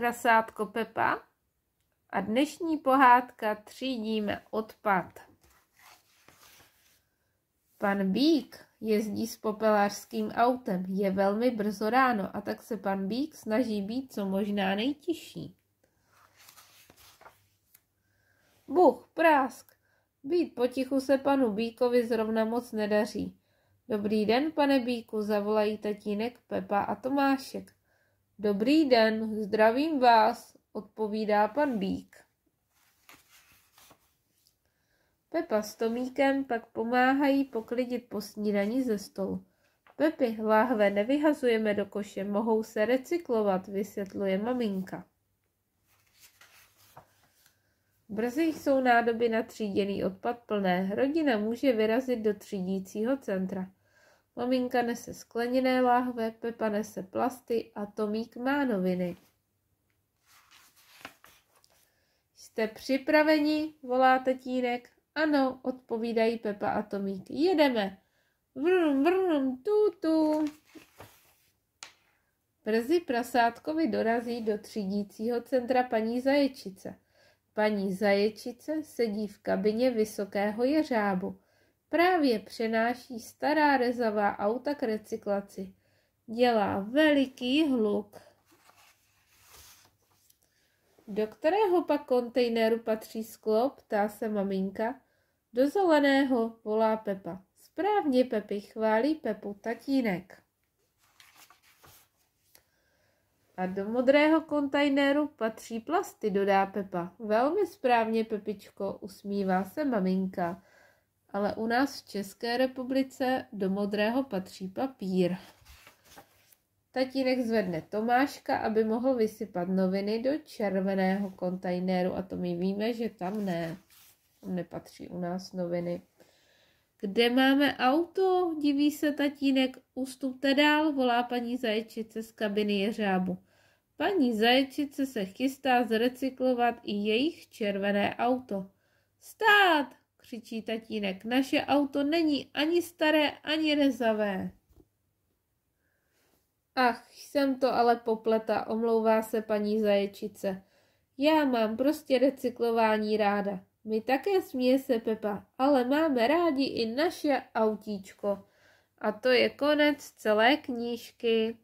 prasátko Pepa a dnešní pohádka třídíme odpad. Pan Bík jezdí s popelářským autem. Je velmi brzo ráno a tak se pan Bík snaží být co možná nejtižší. Bůh, prásk! Být potichu se panu Bíkovi zrovna moc nedaří. Dobrý den, pane Bíku, zavolají tatínek Pepa a Tomášek. Dobrý den, zdravím vás, odpovídá pan Bík. Pepa s Tomíkem pak pomáhají poklidit po snídani ze stolu. Pepi, láhve nevyhazujeme do koše, mohou se recyklovat, vysvětluje maminka. Brzy jsou nádoby na tříděný odpad plné. Rodina může vyrazit do třídícího centra. Maminka nese skleněné láhve, Pepa nese plasty a Tomík má noviny. Jste připraveni? volá tatínek. Ano, odpovídají Pepa a Tomík. Jedeme. Vrum, vrum, tu, tu. Brzy prasátkovi dorazí do třídícího centra paní Zaječice. Paní Zaječice sedí v kabině vysokého jeřábu. Právě přenáší stará rezavá auta k recyklaci. Dělá veliký hluk. Do kterého pak kontejneru patří sklo, ptá se maminka. Do zeleného, volá Pepa. Správně, Pepi, chválí Pepu tatínek. A do modrého kontejneru patří plasty, dodá Pepa. Velmi správně, Pepičko, usmívá se maminka. Ale u nás v České republice do modrého patří papír. Tatínek zvedne Tomáška, aby mohl vysypat noviny do červeného kontejneru a to my víme, že tam ne. Tam nepatří u nás noviny. Kde máme auto? Diví se tatínek. Ustupte dál, volá paní Zajčice z kabiny jeřábu. Paní Zajčice se chystá zrecyklovat i jejich červené auto. Stát! Křičí tatínek. Naše auto není ani staré, ani rezavé. Ach, jsem to ale popleta, omlouvá se paní Zaječice. Já mám prostě recyklování ráda. My také směje se Pepa, ale máme rádi i naše autíčko. A to je konec celé knížky.